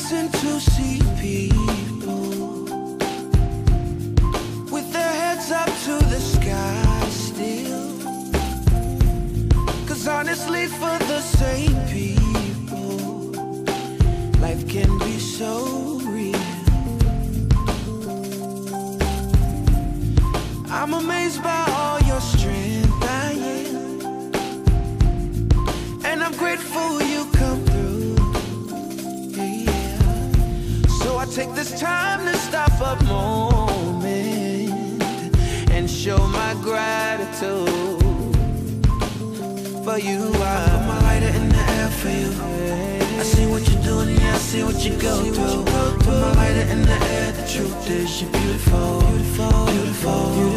amazing to see people with their heads up to the sky still. Cause honestly, for the same people, life can be so real. I'm amazed by take this time to stop a moment and show my gratitude for you. I put my lighter in the air for you. I see what you're doing, yeah, I see what you go through. Put my lighter in the air, the truth is you're beautiful. Beautiful. beautiful.